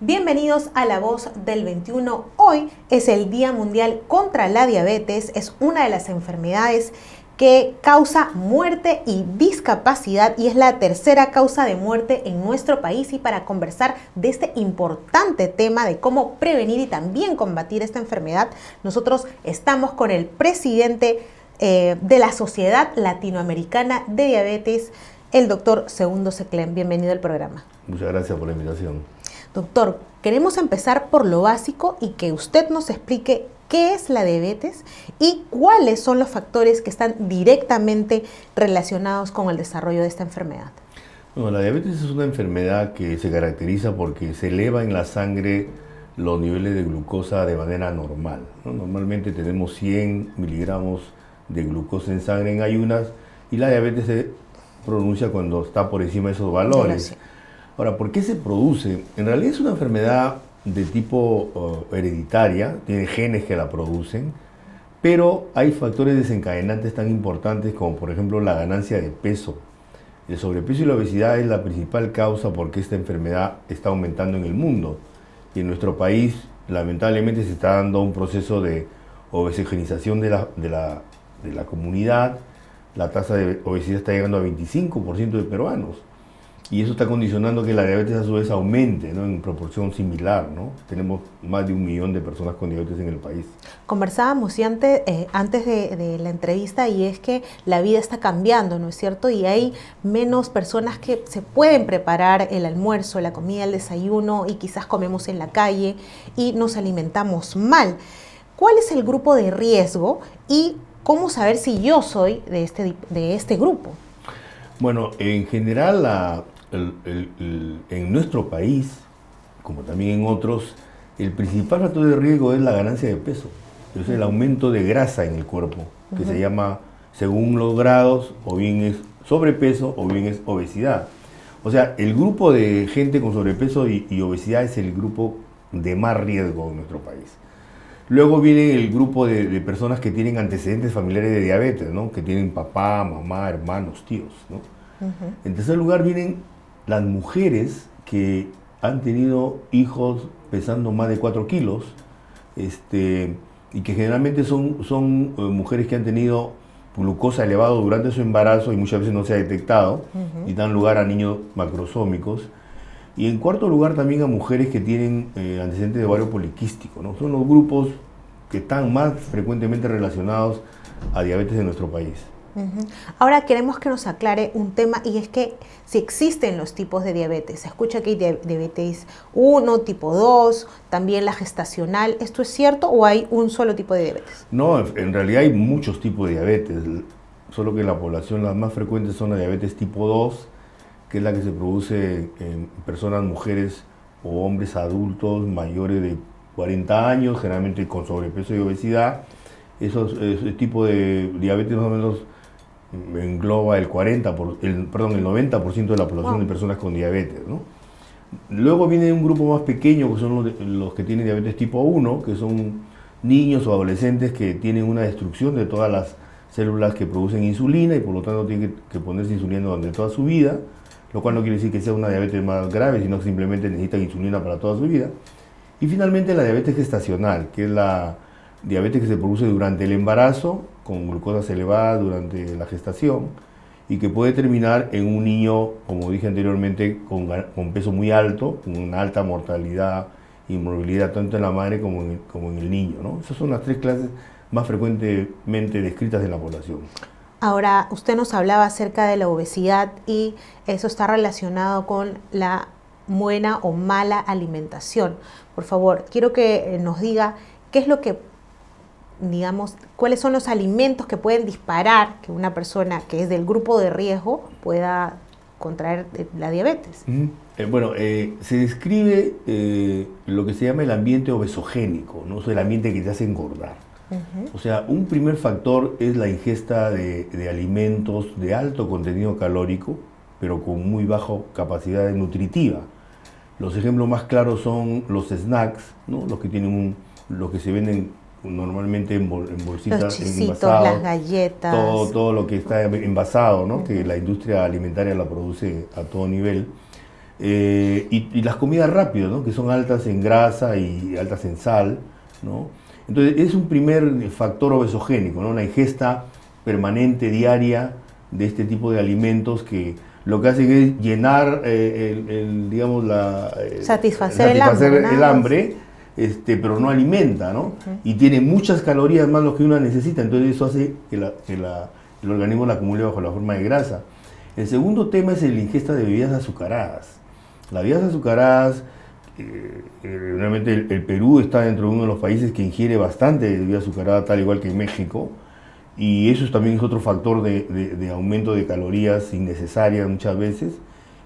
Bienvenidos a La Voz del 21. Hoy es el Día Mundial contra la Diabetes. Es una de las enfermedades que causa muerte y discapacidad y es la tercera causa de muerte en nuestro país y para conversar de este importante tema de cómo prevenir y también combatir esta enfermedad, nosotros estamos con el presidente eh, de la Sociedad Latinoamericana de Diabetes, el doctor Segundo Seclén. Bienvenido al programa. Muchas gracias por la invitación. Doctor, queremos empezar por lo básico y que usted nos explique qué es la diabetes y cuáles son los factores que están directamente relacionados con el desarrollo de esta enfermedad. Bueno, la diabetes es una enfermedad que se caracteriza porque se eleva en la sangre los niveles de glucosa de manera normal. Normalmente tenemos 100 miligramos de glucosa en sangre en ayunas y la diabetes se pronuncia cuando está por encima de esos valores. Ahora, ¿por qué se produce? En realidad es una enfermedad de tipo uh, hereditaria, tiene genes que la producen, pero hay factores desencadenantes tan importantes como por ejemplo la ganancia de peso. El sobrepeso y la obesidad es la principal causa por qué esta enfermedad está aumentando en el mundo. Y en nuestro país, lamentablemente, se está dando un proceso de obesogenización de la, de la, de la comunidad. La tasa de obesidad está llegando a 25% de peruanos y eso está condicionando que la diabetes a su vez aumente ¿no? en proporción similar. ¿no? Tenemos más de un millón de personas con diabetes en el país. Conversábamos y antes, eh, antes de, la entrevista y es que la vida está cambiando, ¿no es cierto? Y hay menos personas que se pueden preparar el almuerzo, la comida, el desayuno y quizás comemos en la calle y nos alimentamos mal. ¿Cuál es el grupo de riesgo y cómo saber si yo soy de este, de este grupo? Bueno, en general la, en nuestro país, como también en otros, el principal factor de riesgo es la ganancia de peso, es el aumento de grasa en el cuerpo, que se llama, según los grados, o bien es sobrepeso o bien es obesidad. O sea, el grupo de gente con sobrepeso y, obesidad es el grupo de más riesgo en nuestro país. Luego viene el grupo de, personas que tienen antecedentes familiares de diabetes, ¿no? que tienen papá, mamá, hermanos, tíos. ¿no? En tercer lugar vienen las mujeres que han tenido hijos pesando más de 4 kilos, este, y que generalmente son, son eh, mujeres que han tenido glucosa elevado durante su embarazo y muchas veces no se ha detectado, y dan lugar a niños macrosómicos. Y en cuarto lugar también a mujeres que tienen eh, antecedentes de ovario poliquístico. ¿no? Son los grupos que están más frecuentemente relacionados a diabetes en nuestro país. Ahora queremos que nos aclare un tema y es que si existen los tipos de diabetes, se escucha que hay diabetes 1, tipo 2, también la gestacional, ¿esto es cierto o hay un solo tipo de diabetes? No, en realidad hay muchos tipos de diabetes, solo que la población las más frecuentes son la diabetes tipo 2, que es la que se produce en personas, mujeres o hombres adultos mayores de 40 años, generalmente con sobrepeso y obesidad. Esos, ese tipo de diabetes más o menos engloba el 40, por, el, perdón, el 90% de la población de personas con diabetes. Luego viene un grupo más pequeño, que son los, que tienen diabetes tipo 1, que son niños o adolescentes que tienen una destrucción de todas las células que producen insulina y por lo tanto tienen que, ponerse insulina durante toda su vida, lo cual no quiere decir que sea una diabetes más grave, sino que simplemente necesitan insulina para toda su vida. Y finalmente la diabetes gestacional, que es la diabetes que se produce durante el embarazo con glucosas elevadas durante la gestación y que puede terminar en un niño, como dije anteriormente, con, con peso muy alto, con una alta mortalidad y morbilidad tanto en la madre como en, como en el niño. ¿no? Esas son las tres clases más frecuentemente descritas en la población. Ahora, usted nos hablaba acerca de la obesidad y eso está relacionado con la buena o mala alimentación. Por favor, quiero que nos diga qué es lo que digamos, cuáles son los alimentos que pueden disparar que una persona que es del grupo de riesgo pueda contraer eh, la diabetes. Eh, bueno, eh, se describe lo que se llama el ambiente obesogénico, ¿no? el ambiente que te hace engordar. O sea, un primer factor es la ingesta de, de, alimentos de alto contenido calórico, pero con muy baja capacidad nutritiva. Los ejemplos más claros son los snacks, ¿no? los que tienen un, los que se venden normalmente en, bolsitas envasados, las galletas. Todo, todo lo que está envasado, ¿no? que la industria alimentaria la produce a todo nivel. Eh, y, las comidas rápidas, ¿no? que son altas en grasa y altas en sal. ¿no? Entonces, es un primer factor obesogénico, ¿no? una ingesta permanente, diaria, de este tipo de alimentos que lo que hacen es llenar, eh, el, digamos, la, eh, satisfacer, el hambre, este, pero no alimenta, ¿no? Y tiene muchas calorías más de lo que uno necesita, entonces eso hace que, el organismo la acumule bajo la forma de grasa. El segundo tema es la ingesta de bebidas azucaradas. Las bebidas azucaradas, eh, realmente el, Perú está dentro de uno de los países que ingiere bastante bebida azucarada, tal igual que México y eso también es otro factor de, aumento de calorías innecesarias muchas veces.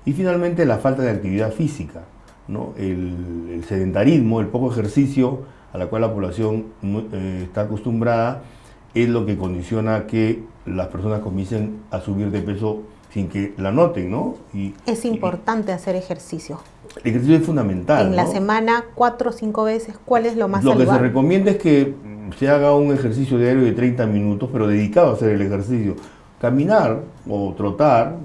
Y finalmente la falta de actividad física, ¿no? el, sedentarismo, el poco ejercicio a la cual la población eh, está acostumbrada, es lo que condiciona que las personas comiencen a subir de peso sin que la noten, ¿no? Y, es importante hacer ejercicio. El ejercicio es fundamental. En la semana, cuatro o cinco veces, ¿cuál es lo más Lo que se recomienda es que se haga un ejercicio diario de 30 minutos, pero dedicado a hacer el ejercicio. Caminar o trotar,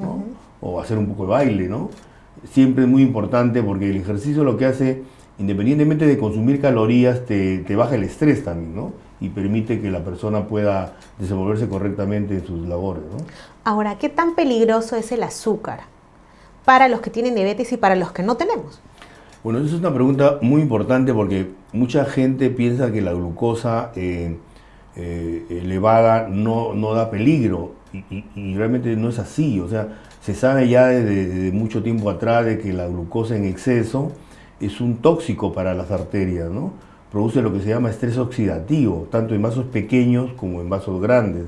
o hacer un poco de baile, ¿no? Siempre es muy importante porque el ejercicio lo que hace, independientemente de consumir calorías, te, baja el estrés también, ¿no? Y permite que la persona pueda desenvolverse correctamente en sus labores, ¿no? Ahora, ¿qué tan peligroso es el azúcar para los que tienen diabetes y para los que no tenemos? Bueno, esa es una pregunta muy importante porque mucha gente piensa que la glucosa eh, eh, elevada no, no, da peligro y, realmente no es así. O sea, se sabe ya desde, mucho tiempo atrás de que la glucosa en exceso es un tóxico para las arterias, ¿no? Produce lo que se llama estrés oxidativo, tanto en vasos pequeños como en vasos grandes.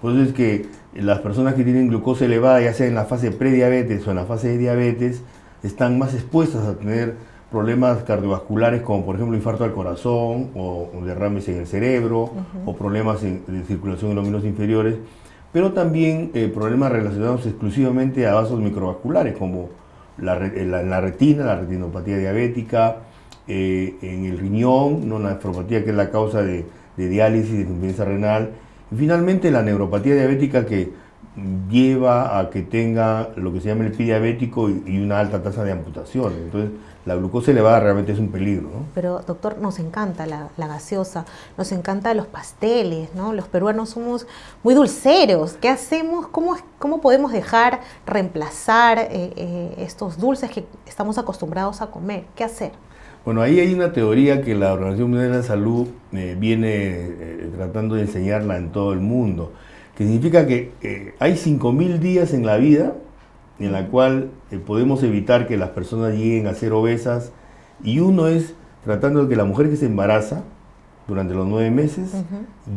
Por eso es que las personas que tienen glucosa elevada, ya sea en la fase prediabetes o en la fase de diabetes, están más expuestas a tener problemas cardiovasculares como por ejemplo infarto al corazón o, derrames en el cerebro o problemas de circulación en los miembros inferiores, pero también eh, problemas relacionados exclusivamente a vasos microvasculares como la, la, retina, la retinopatía diabética, eh, en el riñón, ¿no? la nefropatía que es la causa de, de diálisis, de insuficiencia renal, y finalmente la neuropatía diabética que lleva a que tenga lo que se llama el pie diabético y, una alta tasa de amputaciones. Entonces, la glucosa elevada realmente es un peligro. ¿no? Pero, doctor, nos encanta la, gaseosa, nos encanta los pasteles, ¿no? Los peruanos somos muy dulceros. ¿Qué hacemos? ¿Cómo, cómo podemos dejar reemplazar eh, eh, estos dulces que estamos acostumbrados a comer? ¿Qué hacer? Bueno, ahí hay una teoría que la Organización Mundial de la Salud eh, viene tratando de enseñarla en todo el mundo que significa que eh, hay 5.000 días en la vida en la cual eh, podemos evitar que las personas lleguen a ser obesas y uno es tratando de que la mujer que se embaraza durante los nueve meses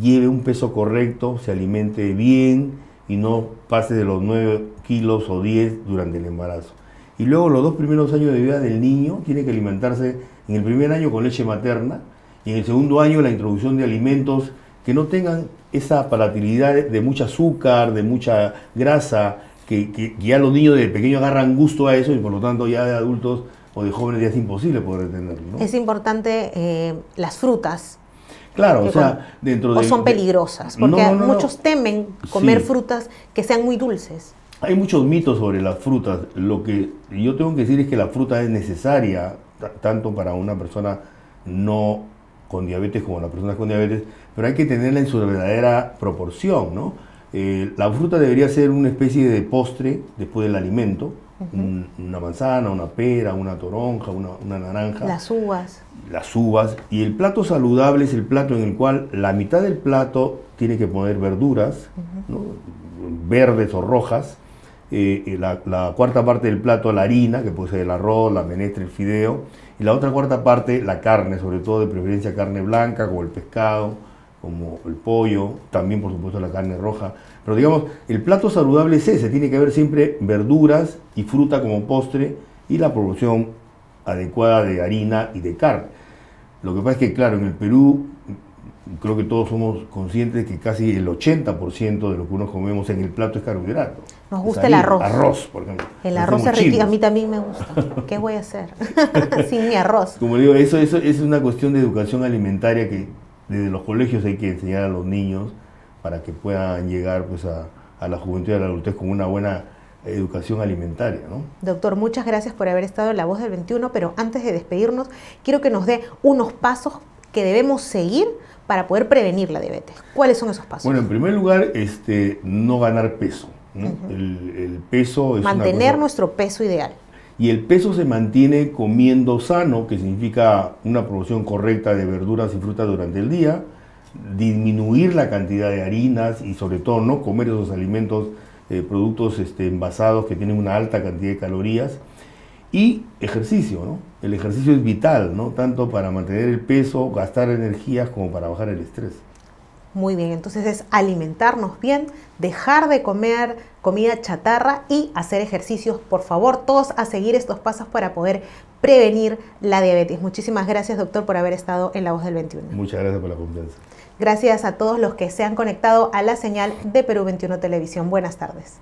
lleve un peso correcto, se alimente bien y no pase de los 9 kilos o 10 durante el embarazo. Y luego los dos primeros años de vida del niño tiene que alimentarse en el primer año con leche materna y en el segundo año la introducción de alimentos que no tengan esa palatilidad de mucho azúcar, de mucha grasa, que, ya los niños de pequeños agarran gusto a eso y por lo tanto ya de adultos o de jóvenes ya es imposible poder tenerlo. Es importante eh, las frutas. Claro, o sea, dentro de... O son peligrosas, porque muchos temen comer frutas que sean muy dulces. Hay muchos mitos sobre las frutas. Lo que yo tengo que decir es que la fruta es necesaria tanto para una persona no con diabetes como la persona con diabetes, pero hay que tenerla en su verdadera proporción, ¿no? Eh, la fruta debería ser una especie de postre después del alimento, una manzana, una pera, una toronja, una, naranja. Las uvas. Las uvas. Y el plato saludable es el plato en el cual la mitad del plato tiene que poner verduras, verdes o rojas. Eh, eh, la, la, cuarta parte del plato la harina, que puede ser el arroz, la menestra, el fideo. Y la otra cuarta parte la carne, sobre todo de preferencia carne blanca, como el pescado, como el pollo, también por supuesto la carne roja. Pero digamos, el plato saludable es ese, tiene que haber siempre verduras y fruta como postre y la proporción adecuada de harina y de carne. Lo que pasa es que, claro, en el Perú creo que todos somos conscientes de que casi el 80% de lo que uno comemos en el plato es carbohidrato. Nos gusta el arroz. Arroz, por ejemplo. El arroz es rico, a mí también me gusta. ¿Qué voy a hacer sin mi arroz? Como digo, eso, eso es una cuestión de educación alimentaria que desde los colegios hay que enseñar a los niños para que puedan llegar pues, a, la juventud y a la adultez con una buena educación alimentaria. ¿no? Doctor, muchas gracias por haber estado en La Voz del 21, pero antes de despedirnos, quiero que nos dé unos pasos que debemos seguir para poder prevenir la diabetes. ¿Cuáles son esos pasos? Bueno, en primer lugar, este, no ganar peso. el, peso es Mantener nuestro peso ideal. Y el peso se mantiene comiendo sano, que significa una producción correcta de verduras y frutas durante el día, disminuir la cantidad de harinas y sobre todo no comer esos alimentos, eh, productos este, envasados que tienen una alta cantidad de calorías. Y ejercicio, ¿no? El ejercicio es vital, ¿no? Tanto para mantener el peso, gastar energías, como para bajar el estrés. Muy bien, entonces es alimentarnos bien, dejar de comer comida chatarra y hacer ejercicios. Por favor, todos a seguir estos pasos para poder prevenir la diabetes. Muchísimas gracias, doctor, por haber estado en La Voz del 21. Muchas gracias por la confianza. Gracias a todos los que se han conectado a la señal de Perú 21 Televisión. Buenas tardes.